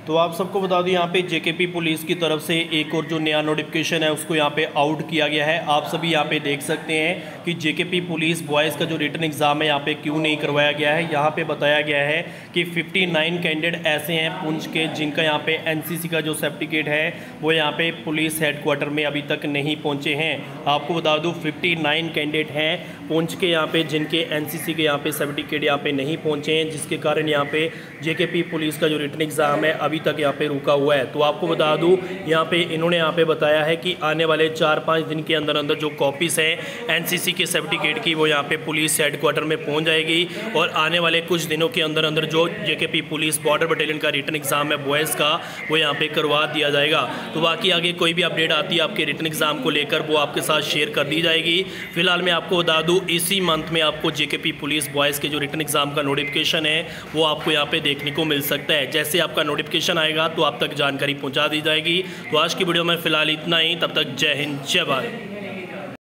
तो आप सबको बता दूँ यहाँ पे जेकेपी पुलिस की तरफ़ से एक और जो नया नोटिफिकेशन है उसको यहाँ पे आउट किया गया है आप सभी यहाँ पे देख सकते हैं कि जेकेपी पुलिस बॉयज़ का जो रिटर्न एग्ज़ाम है यहाँ पे क्यों नहीं करवाया गया है यहाँ पे बताया गया है कि 59 कैंडिडेट ऐसे हैं पुंछ के जिनका यहाँ पे एनसीसी का जो सर्टिफिकेट है वो यहाँ पर पुलिस हेडक्वार्टर में अभी तक नहीं पहुँचे हैं आपको बता दूँ फिफ्टी कैंडिडेट हैं पुंछ के यहाँ पर जिनके एनसीसी के यहाँ पर सर्टिफिकेट यहाँ पर नहीं पहुँचे हैं जिसके कारण यहाँ पे जे पुलिस का जो रिटर्न एग्ज़ाम है अभी तक यहाँ पे रुका हुआ है। तो आपको बता दूँ, यहाँ पे इन्होंने यहाँ पे बताया है कि आने वाले चार पाँच दिन के अंदर अंदर जो कॉपीज़ हैं एन के सर्टिफिकेट की, वो यहाँ पे पुलिस हेडक्वार्टर में पहुँच जाएगी। और आने वाले कुछ दिनों के अंदर अंदर जो जे पुलिस बॉर्डर बटालियन का रिटर्न एग्ज़ाम है बॉयज़ का, वो यहाँ पर करवा दिया जाएगा। तो बाकी आगे कोई भी अपडेट आती है आपके रिटर्न एग्ज़ाम को लेकर, वो आपके साथ शेयर कर दी जाएगी। फ़िलहाल मैं आपको बता दूँ, इसी मंथ में आपको जे पुलिस बॉयज़ के जो रिटर्न एग्ज़ाम का नोटिफिकेशन है, वो आपको यहाँ पे देखने को मिल सकता है। जैसे आपका नोटिफिकेशन आएगा तो आप तक जानकारी पहुँचा दी जाएगी। तो आज की वीडियो में फ़िलहाल इतना ही। तब तक जय हिंद, जय भारत।